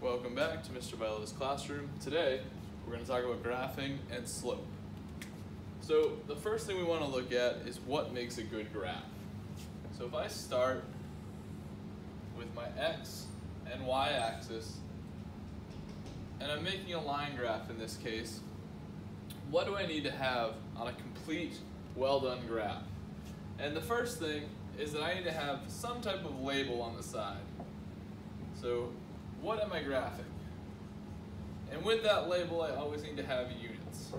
Welcome back to Mr. Viola's classroom. Today, we're going to talk about graphing and slope. So the first thing we want to look at is what makes a good graph. So if I start with my x and y axis, and I'm making a line graph in this case, what do I need to have on a complete, well done graph? And the first thing is that I need to have some type of label on the side. So what am I graphing? And with that label, I always need to have units.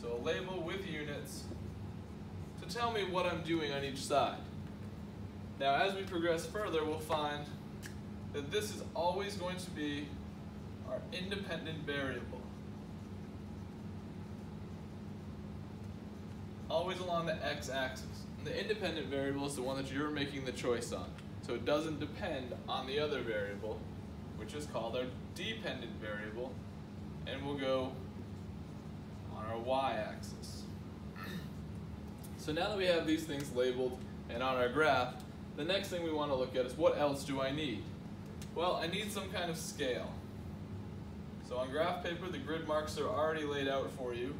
So a label with units to tell me what I'm doing on each side. Now as we progress further, we'll find that this is always going to be our independent variable. Always along the x-axis. The independent variable is the one that you're making the choice on. So it doesn't depend on the other variable, which is called our dependent variable, and we'll go on our y-axis. So now that we have these things labeled and on our graph, the next thing we want to look at is what else do I need? Well, I need some kind of scale. So on graph paper, the grid marks are already laid out for you,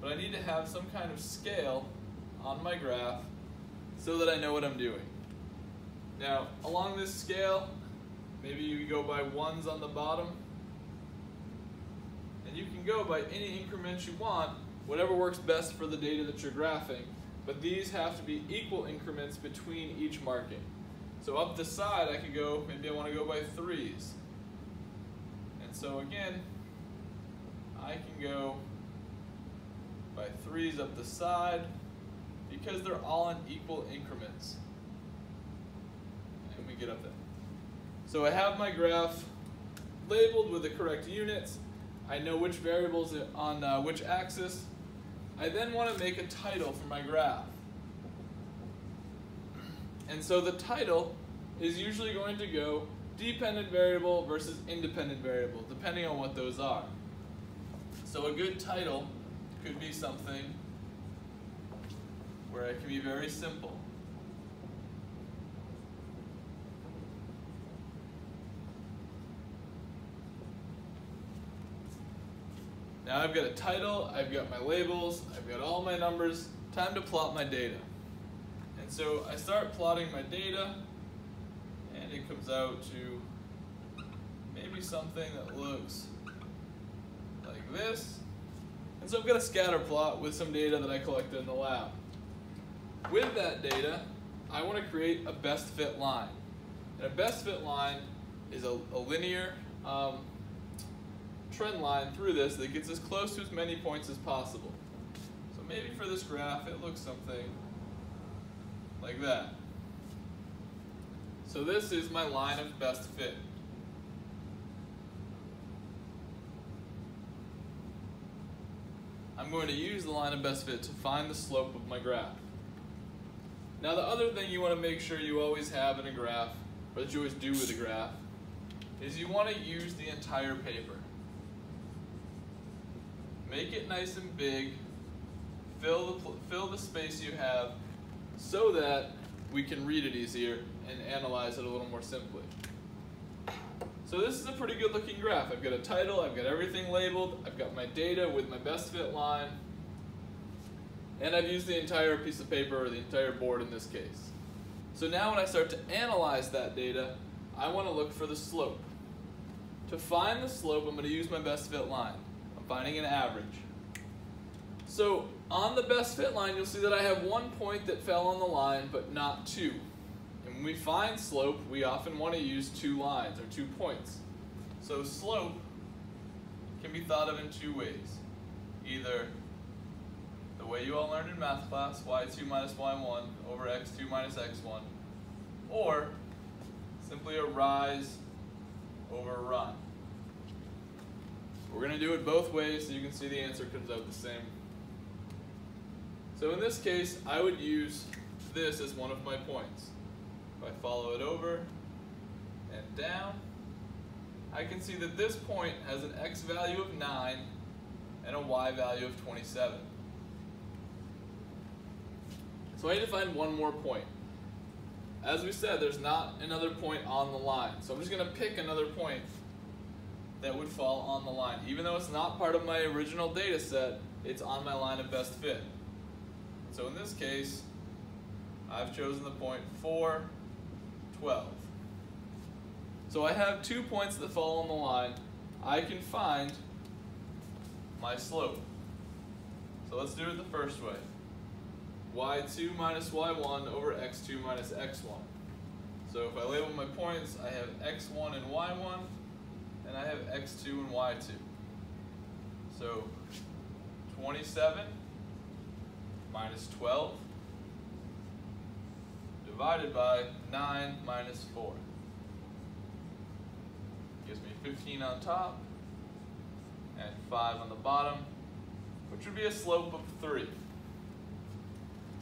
but I need to have some kind of scale on my graph so that I know what I'm doing. Now, along this scale, maybe you go by ones on the bottom, and you can go by any increments you want, whatever works best for the data that you're graphing, but these have to be equal increments between each marking. So up the side, I could go, maybe I want to go by threes. And so again, I can go by threes up the side, because they're all in equal increments. Get up there. So I have my graph labeled with the correct units. I know which variables on uh, which axis. I then want to make a title for my graph. And so the title is usually going to go dependent variable versus independent variable, depending on what those are. So a good title could be something where it can be very simple. Now I've got a title, I've got my labels, I've got all my numbers, time to plot my data. And so I start plotting my data, and it comes out to maybe something that looks like this. And so I've got a scatter plot with some data that I collected in the lab. With that data, I want to create a best fit line. And a best fit line is a, a linear um, trend line through this that gets as close to as many points as possible. So maybe for this graph, it looks something like that. So this is my line of best fit. I'm going to use the line of best fit to find the slope of my graph. Now the other thing you want to make sure you always have in a graph, or that you always do with a graph, is you want to use the entire paper. Make it nice and big, fill the, fill the space you have so that we can read it easier and analyze it a little more simply. So this is a pretty good looking graph. I've got a title, I've got everything labeled, I've got my data with my best fit line, and I've used the entire piece of paper or the entire board in this case. So now when I start to analyze that data, I want to look for the slope. To find the slope, I'm going to use my best fit line. Finding an average. So on the best fit line, you'll see that I have one point that fell on the line, but not two. And when we find slope, we often want to use two lines or two points. So slope can be thought of in two ways. Either the way you all learned in math class, y2 minus y1 over x2 minus x1, or simply a rise over a run. We're going to do it both ways so you can see the answer comes out the same. So in this case, I would use this as one of my points. If I follow it over and down, I can see that this point has an x value of 9 and a y value of 27. So I need to find one more point. as we said, there's not another point on the line. So I'm just going to pick another point that would fall on the line. Even though it's not part of my original data set, it's on my line of best fit. So in this case, I've chosen the point 4, 12. So I have two points that fall on the line. I can find my slope. So let's do it the first way. y2 minus y1 over x2 minus x1. So if I label my points, I have x1 and y1, and I have x2 and y2. So 27 minus 12 divided by 9 minus 4. Gives me 15 on top and 5 on the bottom, which would be a slope of 3.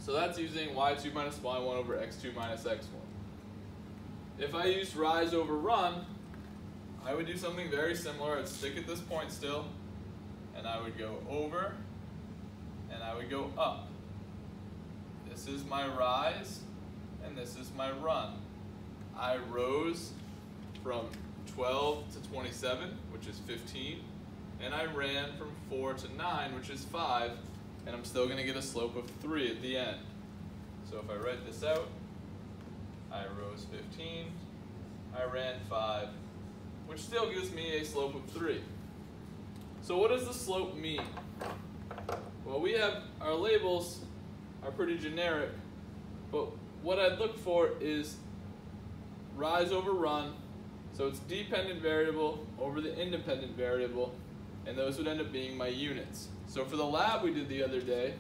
So that's using y2 minus y1 over x2 minus x1. If I use rise over run, I would do something very similar. I'd stick at this point still, and I would go over, and I would go up. This is my rise, and this is my run. I rose from 12 to 27, which is 15, and I ran from 4 to 9, which is 5, and I'm still going to get a slope of 3 at the end. So if I write this out, I rose 15, I ran 5, which still gives me a slope of 3. So what does the slope mean? Well, we have our labels are pretty generic, but what I'd look for is rise over run, so it's dependent variable over the independent variable, and those would end up being my units. So for the lab we did the other day,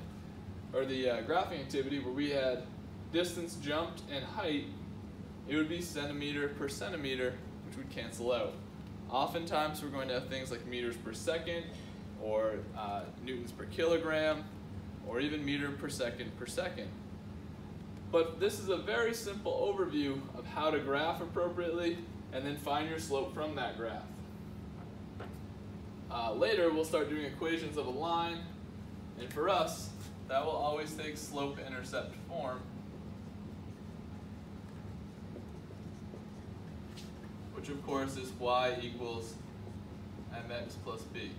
or the uh, graphing activity where we had distance jumped and height, it would be centimeter per centimeter, which would cancel out. Oftentimes we're going to have things like meters per second, or uh, newtons per kilogram, or even meter per second per second. But this is a very simple overview of how to graph appropriately and then find your slope from that graph. Uh, later, we'll start doing equations of a line, and for us, that will always take slope-intercept form, which of course is y equals mx plus b,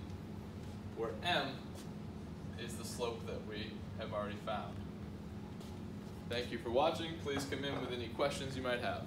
where m is the slope that we have already found. Thank you for watching. Please come in with any questions you might have.